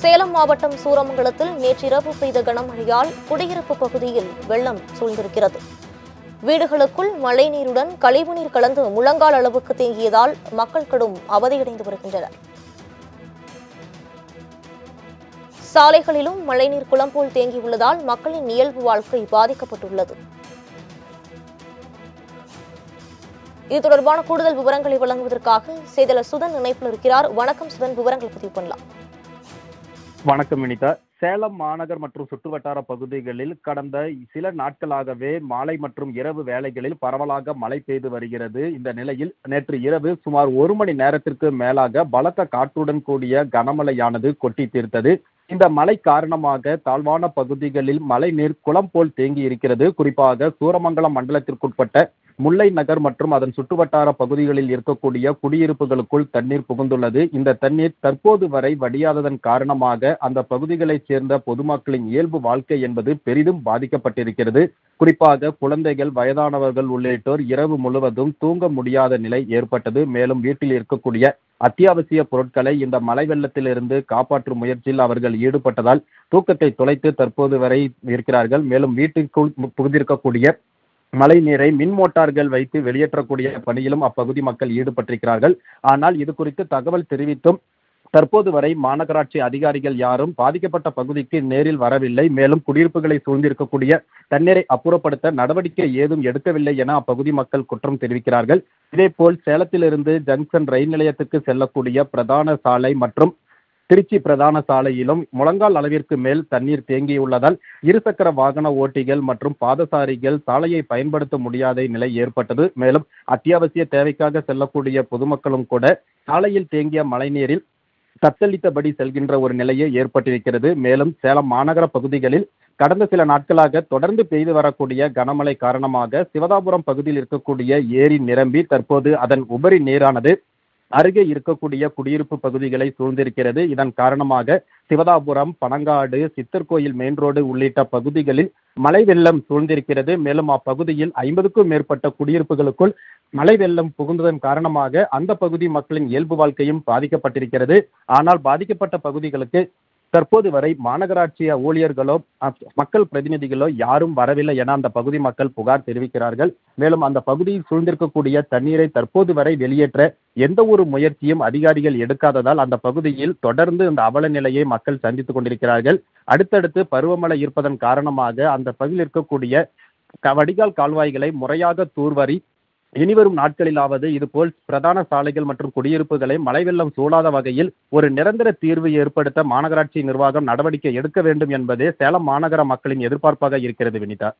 சேலம் மாவட்டம் சூரமங்கலத்தில் நேற்றிரவு பெய்த கனமழையால் குடியிருப்பு பகுதியில் வெள்ளம் சூழ்ந்திருக்கிறது. வீடுகளுக்குள் மழைநீருடன் கழிவுநீர் கலந்து முழங்கால் அளவுக்கு தேங்கியதால் மக்கள் கடும் அவதியடைந்து வருகின்றனர். சாலைகளிலும் மழைநீர் குளம் போல் தேங்கியுள்ளதால் மக்களின் இயல்பு வாழ்க்கை பாதிக்கப்பட்டுள்ளது. இது தொடர்பான கூடுதல் விவரங்களை வழங்குவதற்காக செய்தியாளர் சுதன் இணைப்பில் இருக்கிறார். வணக்கம் சுதன் விவரங்கள் பதிவு பண்ணலாம். வணக்கம் வினிதா. சேலம் மாநகர் மற்றும் சுற்றுவட்டார பகுதிகளில் கடந்த சில நாட்களாகவே மாலை மற்றும் இரவு வேளைகளில் பரவலாக மழை பெய்து வருகிறது. இந்த நிலையில் நேற்று இரவு சுமார் ஒரு மணி நேரத்திற்கு மேலாக பலத்த காற்றுடன் கூடிய கனமழையானது கொட்டி தீர்த்தது. இந்த மழை காரணமாக தாழ்வான பகுதிகளில் மழை நீர் குளம் போல் தேங்கி இருக்கிறது. குறிப்பாக சூரமங்கலம் மண்டலத்திற்குட்பட்ட முல்லை நகர் மற்றும் அதன் சுற்றுவட்டார பகுதிகளில் இருக்கக்கூடிய குடியிருப்புகளுக்குள் தண்ணீர் புகுந்துள்ளது. இந்த தண்ணீர் தற்போது வரை வடியாததன் காரணமாக அந்த பகுதிகளைச் சேர்ந்த பொதுமக்களின் இயல்பு வாழ்க்கை என்பது பெரிதும் பாதிக்கப்பட்டிருக்கிறது. குறிப்பாக குழந்தைகள் வயதானவர்கள் உள்ளிட்டோர் இரவு முழுவதும் தூங்க முடியாத நிலை ஏற்பட்டது. மேலும் வீட்டில் இருக்கக்கூடிய அத்தியாவசிய பொருட்களை இந்த மலை வெள்ளத்திலிருந்து காப்பாற்றும் முயற்சியில் அவர்கள் ஈடுபட்டதால் தூக்கத்தை தொலைத்து தற்போது வரை இருக்கிறார்கள். மேலும் வீட்டிற்குள் புகுந்திருக்கக்கூடிய மழை நீரை மின் மோட்டார்கள் வைத்து வெளியேற்றக்கூடிய பணியிலும் அப்பகுதி மக்கள் ஈடுபட்டிருக்கிறார்கள். ஆனால் இது குறித்து தகவல் தெரிவித்தும் தற்போது வரை மாநகராட்சி அதிகாரிகள் யாரும் பாதிக்கப்பட்ட பகுதிக்கு நேரில் வரவில்லை. மேலும் குடியிருப்புகளை சூழ்ந்திருக்கக்கூடிய தண்ணீரை அப்புறப்படுத்த நடவடிக்கை ஏதும் எடுக்கவில்லை என அப்பகுதி மக்கள் குற்றம் தெரிவிக்கிறார்கள். இதேபோல் சேலத்திலிருந்து ஜங்ஷன் ரயில் நிலையத்துக்கு செல்லக்கூடிய பிரதான சாலை மற்றும் திருச்சி பிரதான சாலையிலும் முழங்கால் அளவிற்கு மேல் தண்ணீர் தேங்கியுள்ளதால் இருசக்கர வாகன ஓட்டிகள் மற்றும் பாதசாரிகள் சாலையை பயன்படுத்த முடியாத நிலை ஏற்பட்டது. மேலும் அத்தியாவசிய தேவைக்காக செல்லக்கூடிய பொதுமக்களும் கூட சாலையில் தேங்கிய மழைநீரில் தத்தளித்தபடி செல்கின்ற ஒரு நிலையே ஏற்பட்டிருக்கிறது. மேலும் சேலம் மாநகர பகுதிகளில் கடந்த சில நாட்களாக தொடர்ந்து பெய்து வரக்கூடிய கனமழை காரணமாக சிவதாபுரம் பகுதியில் இருக்கக்கூடிய ஏரி நிரம்பி தற்போது அதன் உபரி நீரானது அருகே இருக்கக்கூடிய குடியிருப்பு பகுதிகளை சூழ்ந்திருக்கிறது. இதன் காரணமாக சிவதாபுரம் பனங்காடு சித்தர்கோயில் மெயின் ரோடு உள்ளிட்ட பகுதிகளில் மழை வெள்ளம் சூழ்ந்திருக்கிறது. மேலும் அப்பகுதியில் ஐம்பதுக்கும் மேற்பட்ட குடியிருப்புகளுக்குள் மழை வெள்ளம் புகுந்ததன் காரணமாக அந்த பகுதி மக்களின் இயல்பு வாழ்க்கையும் பாதிக்கப்பட்டிருக்கிறது. ஆனால் பாதிக்கப்பட்ட பகுதிகளுக்கு தற்போது வரை மாநகராட்சி ஊழியர்களோ மக்கள் பிரதிநிதிகளோ யாரும் வரவில்லை என அந்த பகுதி மக்கள் புகார் தெரிவிக்கிறார்கள். மேலும் அந்த பகுதியில் சூழ்ந்திருக்கக்கூடிய தண்ணீரை தற்போது வரை வெளியேற்ற எந்த ஒரு முயற்சியும் அதிகாரிகள் எடுக்காததால் அந்த பகுதியில் தொடர்ந்து இந்த அவல நிலையை மக்கள் சந்தித்துக் கொண்டிருக்கிறார்கள். அடுத்தடுத்து பருவமழை இருப்பதன் காரணமாக அந்த பகுதியில் இருக்கக்கூடிய வடிகால் கால்வாய்களை முறையாக தூர்வாரி இனிவரும் நாட்களிலாவது இதுபோல் பிரதான சாலைகள் மற்றும் குடியிருப்புகளை மழை வெள்ளம் சூழாத வகையில் ஒரு நிரந்தர தீர்வு ஏற்படுத்த மாநகராட்சி நிர்வாகம் நடவடிக்கை எடுக்க வேண்டும் என்பதே சேலம் மாநகர மக்களின் எதிர்பார்ப்பாக இருக்கிறது வினிதா.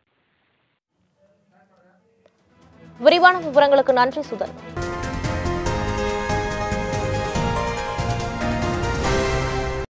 விரிவான விவரங்களுக்கு நன்றி சுதன்.